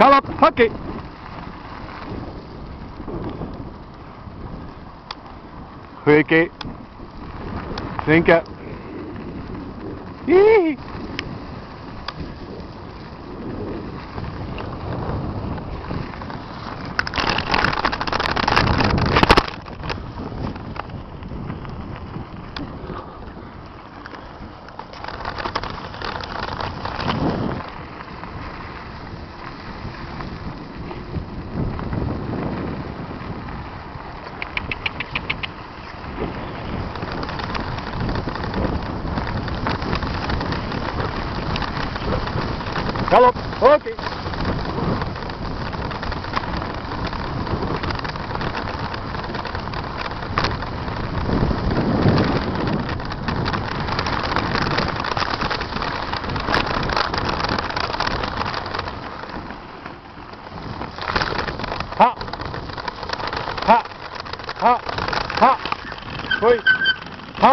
Ballat hockey. Goeie keer. Drinken. Hihi. Ha! Ha! Ha! Ha! Foi!